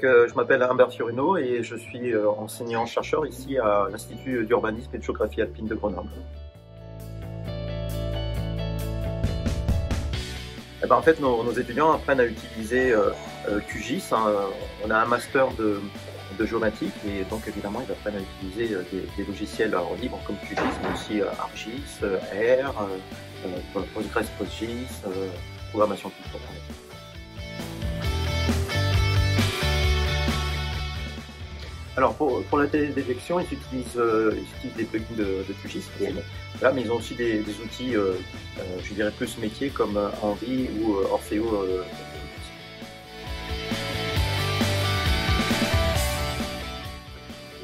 Donc, je m'appelle Humbert Fiorino et je suis enseignant-chercheur ici à l'Institut d'urbanisme et de géographie alpine de Grenoble. Eh ben, en fait, nos, étudiants apprennent à utiliser QGIS. Hein. On a un master de, géomatique et donc évidemment ils apprennent à utiliser euh, des, logiciels libres comme QGIS mais aussi euh, ArcGIS, euh, R, Postgres PostGIS, programmation Python. Alors pour, pour la télédétection, ils utilisent, ils utilisent des plugins de, de QGIS, mais ils ont aussi des, outils, je dirais plus métiers comme Henry ou Orfeo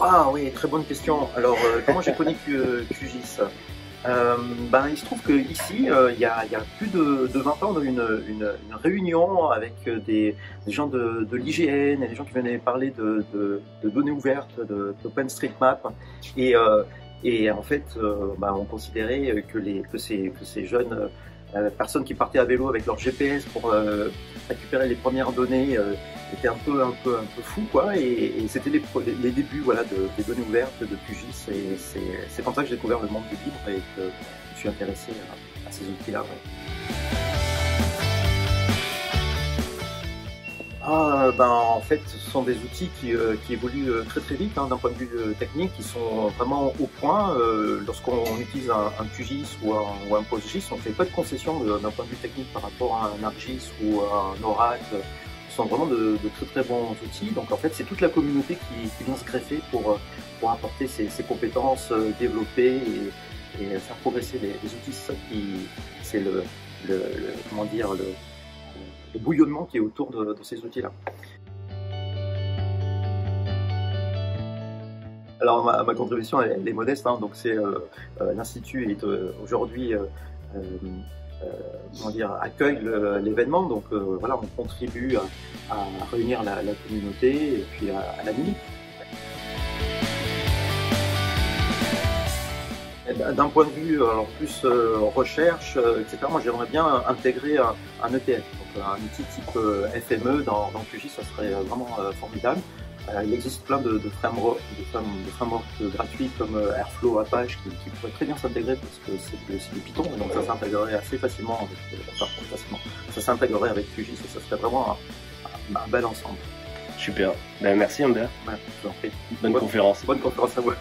Ah oui, très bonne question. Alors, euh, comment j'ai connu QGIS euh, ben, Il se trouve qu'ici, euh, il, y a, plus de, 20 ans, on a eu une, réunion avec des, gens de, l'IGN et des gens qui venaient parler de, données ouvertes, d'OpenStreetMap. Et, et en fait, ben, on considérait que, les, que, ces, que ces jeunes personnes qui partaient à vélo avec leur GPS pour récupérer les premières données c'était un peu, un peu, un peu fou, quoi. Et, c'était les, les, débuts, voilà, de, des données ouvertes de QGIS. Et c'est comme ça que j'ai découvert le monde du libre et que je suis intéressé à, ces outils-là. Ah, ben, en fait, ce sont des outils qui, euh, qui évoluent euh, très très vite hein, d'un point de vue euh, technique, qui sont vraiment au point. Lorsqu'on utilise un, un, QGIS ou un, ou un PostGIS, on ne fait pas de concession d'un point de vue technique par rapport à un ArcGIS ou à un Oracle sont vraiment de, très très bons outils. Donc en fait, c'est toute la communauté qui, vient se greffer pour, euh, pour apporter ses, compétences, euh, développer et, faire progresser les, outils. C'est ça qui, c'est le, comment dire, le, bouillonnement qui est autour de, ces outils-là. Alors ma, contribution elle, est modeste, hein. donc c'est euh, l'institut est aujourd'hui euh, comment dire, accueille l'événement. Donc euh, voilà, on contribue à, réunir la, communauté et puis à, la l'animer. D'un point de vue alors plus euh, recherche, etc., moi j'aimerais bien intégrer un, ETF, donc un outil type FME dans, dans QGIS, ça serait vraiment formidable. Euh, il existe plein de, de, frameworks, gratuits comme euh, Airflow, Apache qui, pourraient très bien s'intégrer parce que c'est du Python, donc ça s'intégrerait assez facilement avec, euh, facilement. Ça s'intégrerait avec QGIS et ça serait vraiment un, bel ensemble. Super. Ben, merci Amber. Ouais, Bonne conférence. Bonne conférence à vous.